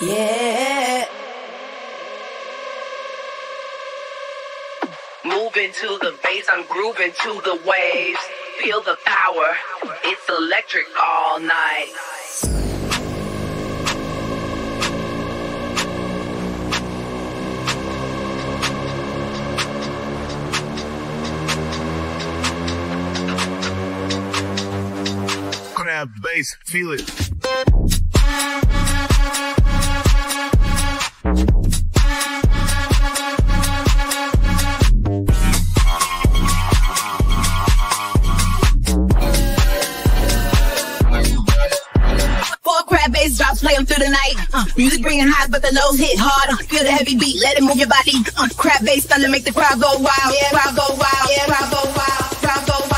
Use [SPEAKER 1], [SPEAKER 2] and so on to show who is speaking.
[SPEAKER 1] Yeah.
[SPEAKER 2] Moving to the bass, I'm grooving to the waves. Feel the power, it's electric all night.
[SPEAKER 3] Crab bass, feel it.
[SPEAKER 1] Uh, music bringing highs, but the lows hit hard. Uh, feel the heavy beat, let it move your body. Uh, crab bass thunder make the crowd go wild. Yeah, crowd go wild. Yeah, crowd go wild. Crowd go